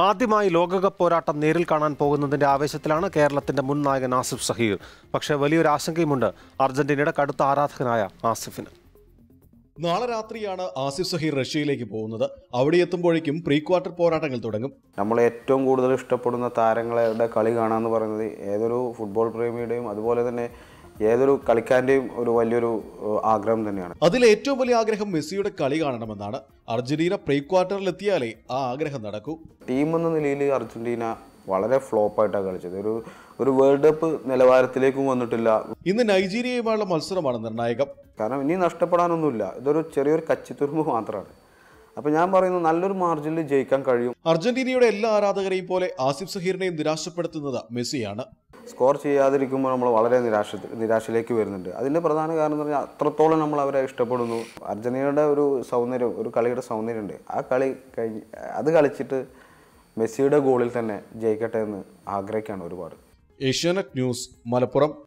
ആദ്യമായി ലോകകപ്പ് പോരാട്ടം നേരിൽ കാണാൻ പോകുന്നതിന്റെ ആവേശത്തിലാണ് കേരളത്തിന്റെ മുൻ നായകൻ ആസിഫ് സഹീർ. പക്ഷേ വലിയൊരു ആശങ്കയുമുണ്ട്. അർജന്റീനയുടെ കടുത്ത ആരാധകനായ ആസിഫിന്. നാളെ രാത്രിയാണ് ആസിഫ് സഹീർ റഷ്യയിലേക്ക് പോകുന്നത്. അവിടെ എത്തുമ്പോഴേക്കും പ്രീ ക്വാർട്ടർ പോരാട്ടങ്ങൾ തുടങ്ങും. നമ്മൾ ഏറ്റവും കൂടുതൽ ഇഷ്ടപ്പെടുന്ന താരങ്ങളുടെ കളി കാണാമെന്ന് പറയുന്നത് ഏതൊരു ഫുട്ബോൾ പ്രേമിയുടെയും അതുപോലെ തന്നെ ഏതൊരു കളിക്കാരന്റെയും ഒരു വലിയൊരു ആഗ്രഹം തന്നെയാണ്. അതിൽ ഏറ്റവും വലിയ ആഗ്രഹം മെസ്സിയുടെ കളി കാണണമെന്നാണ്. അർജന്റീന പ്രീ ക്വാർട്ടറിൽ എത്തിയാലേ ആ ആഗ്രഹം നടക്കൂ. ടീം എന്ന നിലയിൽ അർജന്റീന വളരെ ഫ്ലോപ്പായിട്ടാണ് കളിച്ചത്. ഒരു ഒരു വേൾഡ് കപ്പ് നിലവാരത്തിലേക്കും വന്നിട്ടില്ല. ഇന്ന് നൈജീരിയയുമായുള്ള മത്സരമാണ് നിർണായകം. കാരണം ഇനി നഷ്ടപ്പെടാനൊന്നുമില്ല. ഇതൊരു ചെറിയൊരു കച്ചിത്തുരുമ്പ് മാത്രമാണ്. അപ്പൊ ഞാൻ പറയുന്നു നല്ലൊരു മാർജിനിൽ ജയിക്കാൻ കഴിയും. അർജന്റീനയുടെ എല്ലാ ആരാധകരെയും പോലെ ആസിഫ് സഹീറിനെയും നിരാശപ്പെടുത്തുന്നത് മെസ്സിയാണ്. സ്കോർ ചെയ്യാതിരിക്കുമ്പോൾ നമ്മൾ വളരെ നിരാശ നിരാശയിലേക്ക് വരുന്നുണ്ട്. അതിന്റെ പ്രധാന കാരണം എന്ന് പറഞ്ഞാൽ അത്രത്തോളം നമ്മൾ അവരെ ഇഷ്ടപ്പെടുന്നു. അർജന്റീനയുടെ ഒരു സൗന്ദര്യം ഒരു കളിയുടെ സൗന്ദര്യമുണ്ട്. ആ കളി കഴിഞ്ഞ് അത് കളിച്ചിട്ട് മെസ്സിയുടെ ഗോളിൽ തന്നെ ജയിക്കട്ടെ എന്ന് ആഗ്രഹിക്കുകയാണ് ഒരുപാട്. ഏഷ്യാനെറ്റ് ന്യൂസ് മലപ്പുറം.